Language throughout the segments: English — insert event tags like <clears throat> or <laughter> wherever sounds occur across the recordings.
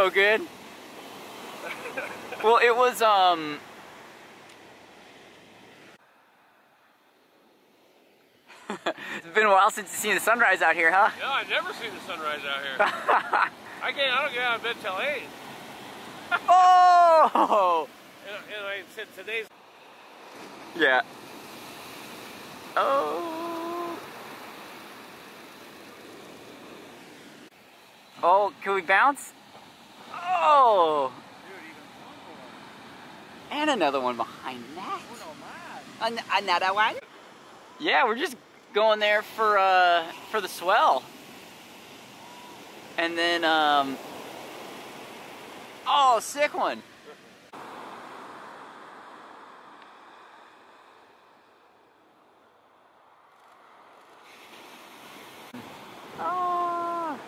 So good. well, it was, um... <laughs> it's been a while since you've seen the sunrise out here, huh? No, I've never seen the sunrise out here. <laughs> I can't, I don't get out of bed till 8. oh! And, and I said today's... Yeah. Oh. Oh, can we bounce? Oh! And another one behind that. An- another one. Yeah, we're just going there for uh for the swell. And then um Oh, sick one. Oh.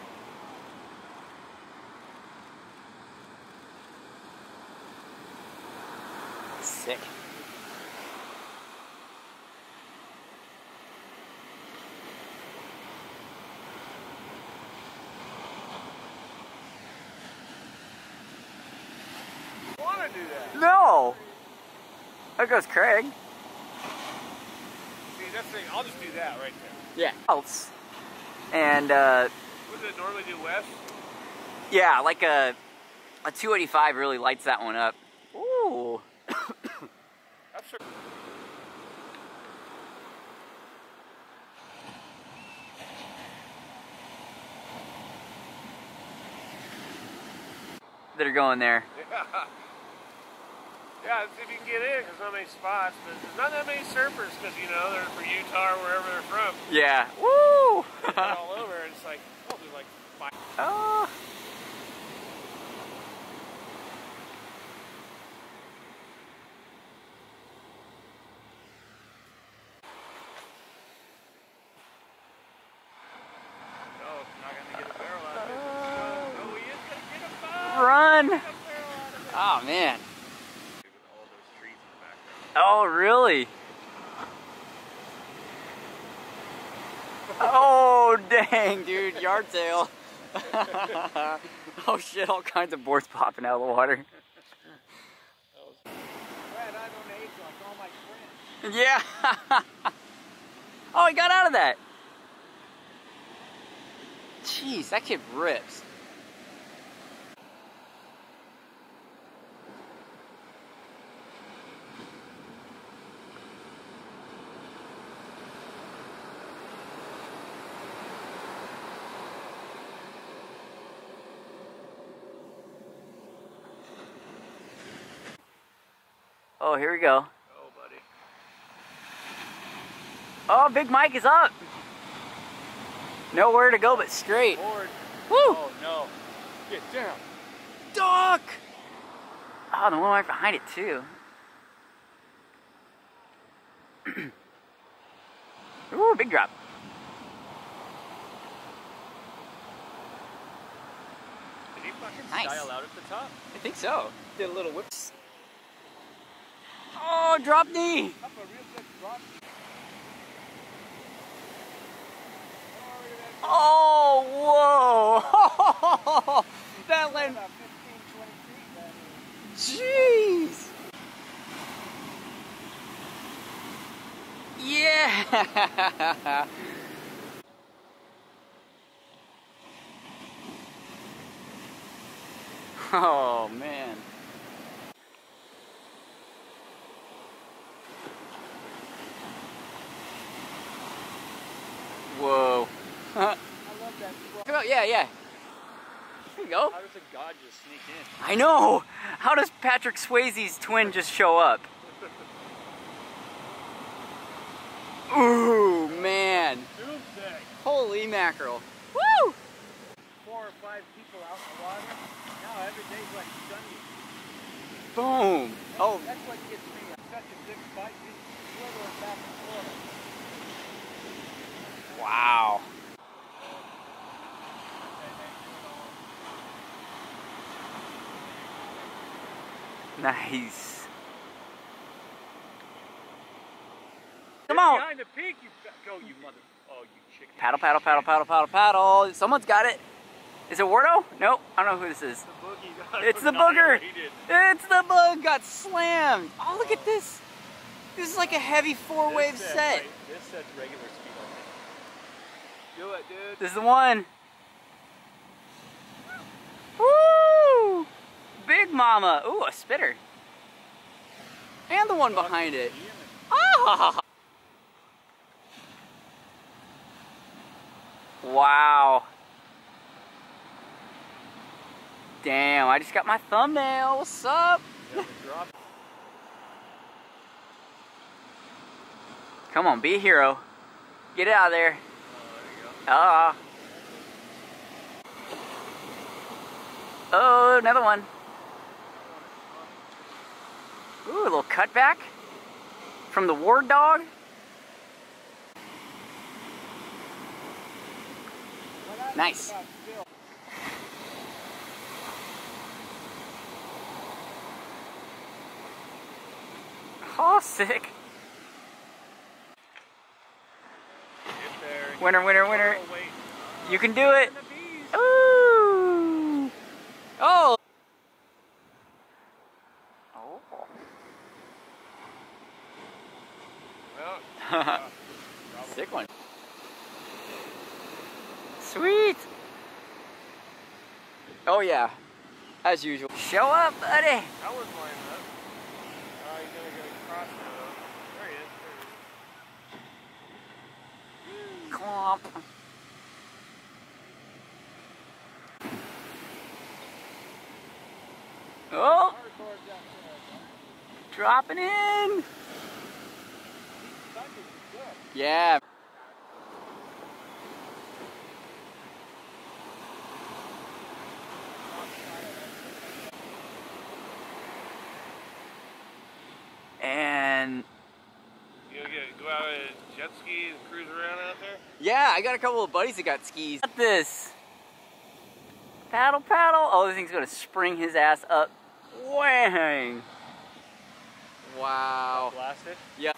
Sick. I want to do that. No. There goes Craig. See, that's the thing. I'll just do that right there. Yeah. Else. And uh, What does it normally do west? yeah, like a a 285 really lights that one up. Ooh. That's sure. That are going there. Yeah. <laughs> Yeah, let's see if you can get in, because not many spots, but there's not that many surfers, because, you know, they're from Utah or wherever they're from. Yeah. Woo! <laughs> All over, and it's like, there's like five. Oh, not going to get a barrel out of it. Oh, he is going to get a barrel. Run! Get a barrel out of it. Oh man. With all those trees in the background. Oh really? Oh dang, dude, yardtail. <laughs> oh shit, all kinds of boards popping out of the water. Brad, I'm on age like all my friends. Yeah. <laughs> oh, he got out of that. Jeez, that kid rips. Oh, here we go. Oh, buddy. Oh, Big Mike is up. Nowhere to go but straight. Board. Woo! Oh, no. Get down. Duck! Oh, the one right behind it, too. <clears throat> Ooh, big drop. Did he fucking Nice. style out at the top? I think so. Did a little whips. Oh, drop knee! Oh, whoa! <laughs> that landed. About 15, 20 feet, man. Jeez! Yeah! <laughs> oh man. Whoa. I love that. Come on, yeah, yeah. There you go. How does a god just sneak in? I know! How does Patrick Swayze's twin just show up? <laughs> Ooh, man. Doomsday. Holy mackerel. Woo! Four or five people out in the water. Now every day's like sunny. Boom. Oh, That's what gets me. I'm such a good fight. Just slithering back and forth. wow. Nice. Come on. Behind the peak, you go, you mother. Oh, you chicken. Paddle, paddle, paddle, paddle, paddle, paddle. Someone's got it. Is it Wardo? Nope. I don't know who this is. The It's the <laughs> booger. It's the bug got slammed. Oh, look at this. This is like a heavy four wave This set. right- This set's regular speed. Do it, dude. This is the one. Woo! Big Mama. Ooh, a spitter. And the one behind it. Ah! Wow. Damn, I just got my thumbnail. What's up? Come on, be a hero. Get it out of there. Oh, Ah. Oh, another one. Ooh, a little cutback from the ward dog. Nice. Oh, sick. Winner, winner, winner. You can do it. And the bees. Ooh. Oh. Oh. Well, uh, <laughs> Sick one. Sweet. Oh yeah, as usual. Show up, buddy. that was lining up. Oh, he's uh, gonna go across now. There he is. There he is. Clomp. Oh, dropping in. Yeah. And You go out and jet ski and cruise around out there? yeah, I got a couple of buddies that got skis. Got this. Paddle, paddle. Oh, this thing's gonna spring his ass up. Wang. Wow. Blasted? Yeah.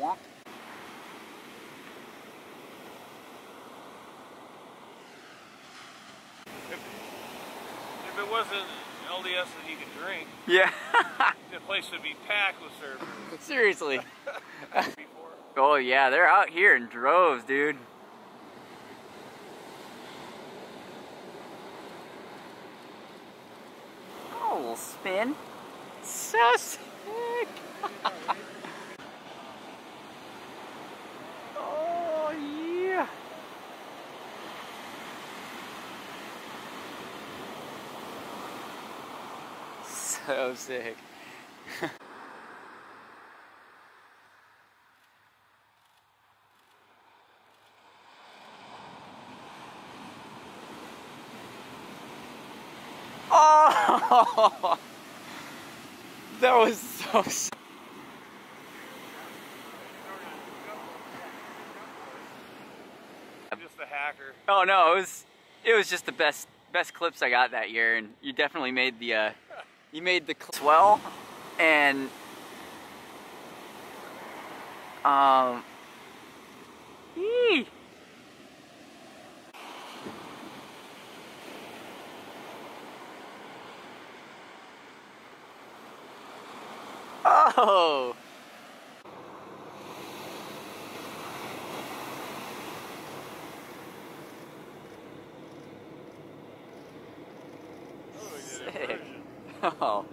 Womp. If it wasn't LDS that you could drink, Yeah. the place would be packed with surfers Seriously. Oh yeah, they're out here in droves, dude. Oh, little spin. So sick. oh yeah. So sick. <laughs> Oh, that was so. s- I'm just a hacker. Oh no, it was it was just the best best clips I got that year, and you definitely made the uh, you made the swell, and um. Yee. Oh. Oh, we did Sick. inversion. <laughs> Oh.